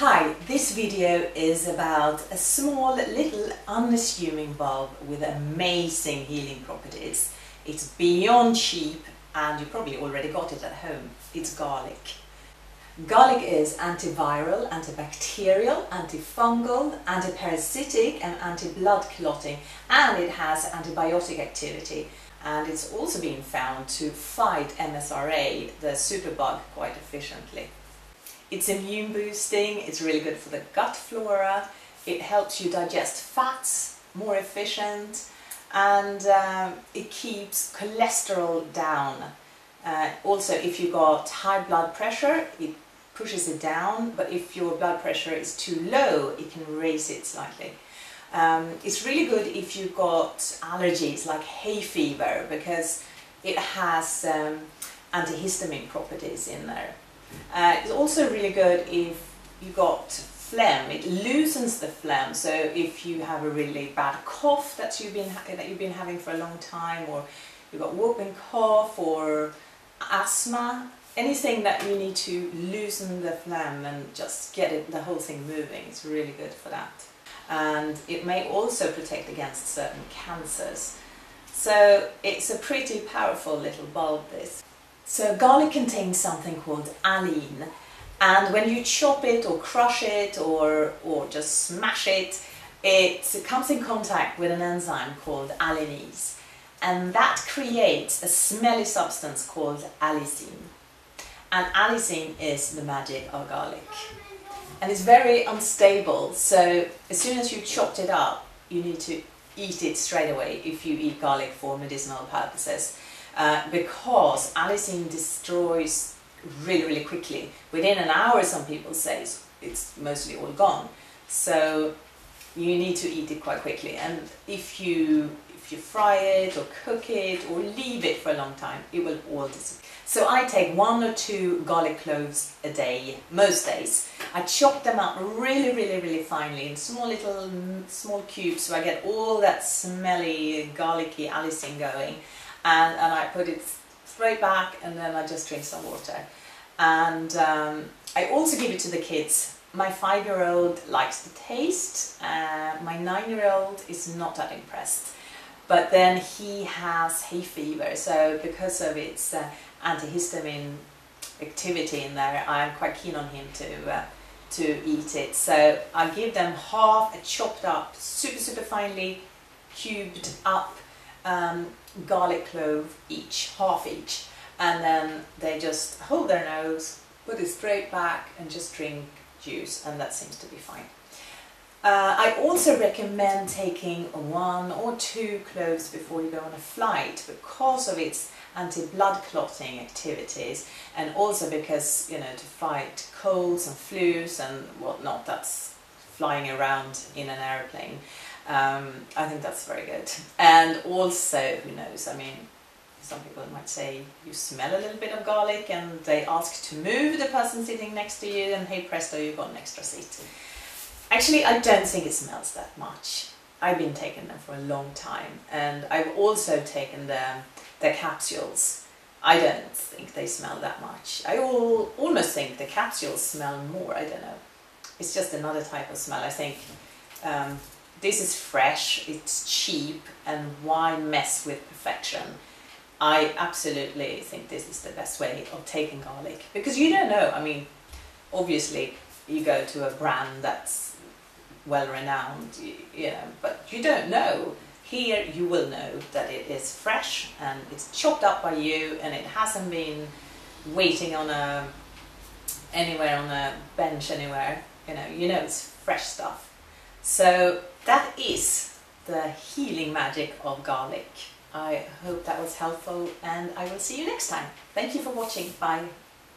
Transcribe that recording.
Hi, this video is about a small little unassuming bulb with amazing healing properties. It's beyond cheap and you probably already got it at home. It's garlic. Garlic is antiviral, antibacterial, antifungal, antiparasitic and anti-blood clotting and it has antibiotic activity and it's also been found to fight MSRA, the superbug, quite efficiently. It's immune boosting, it's really good for the gut flora, it helps you digest fats more efficient and um, it keeps cholesterol down. Uh, also if you got high blood pressure it pushes it down but if your blood pressure is too low it can raise it slightly. Um, it's really good if you've got allergies like hay fever because it has um, antihistamine properties in there. Uh, it's also really good if you've got phlegm. It loosens the phlegm. So if you have a really bad cough that you've been that you've been having for a long time, or you've got whooping cough or asthma, anything that you need to loosen the phlegm and just get it the whole thing moving, it's really good for that. And it may also protect against certain cancers. So it's a pretty powerful little bulb this. So garlic contains something called alliin and when you chop it or crush it or, or just smash it, it comes in contact with an enzyme called alliinase and that creates a smelly substance called allicin. And allicin is the magic of garlic. And it's very unstable, so as soon as you've chopped it up, you need to eat it straight away if you eat garlic for medicinal purposes. Uh, because allicin destroys really, really quickly. Within an hour, some people say it's, it's mostly all gone. So you need to eat it quite quickly. And if you if you fry it or cook it or leave it for a long time, it will all disappear. So I take one or two garlic cloves a day, most days. I chop them up really, really, really finely in small little, small cubes so I get all that smelly, garlicky allicin going and, and I put it straight back and then I just drink some water. And um, I also give it to the kids. My five-year-old likes the taste, uh, my nine-year-old is not that impressed. But then he has hay fever, so because of its uh, antihistamine activity in there, I'm quite keen on him to uh, to eat it. So I give them half a chopped up, super super finely cubed up um, garlic clove each, half each, and then they just hold their nose, put it straight back and just drink juice and that seems to be fine. Uh, I also recommend taking one or two cloves before you go on a flight because of its anti-blood clotting activities and also because, you know, to fight colds and flus and whatnot that's flying around in an aeroplane. Um, I think that's very good. And also, who knows, I mean, some people might say you smell a little bit of garlic and they ask to move the person sitting next to you and hey presto, you've got an extra seat. Actually, I don't think it smells that much. I've been taking them for a long time and I've also taken the, the capsules. I don't think they smell that much. I all, almost think the capsules smell more, I don't know. It's just another type of smell. I think um, this is fresh, it's cheap, and why mess with perfection? I absolutely think this is the best way of taking garlic because you don't know. I mean, obviously, you go to a brand that's well renowned, you, know, but you don't know. Here, you will know that it is fresh and it's chopped up by you, and it hasn't been waiting on a anywhere on a bench anywhere. You know, you know it's fresh stuff. So that is the healing magic of garlic. I hope that was helpful and I will see you next time. Thank you for watching. Bye.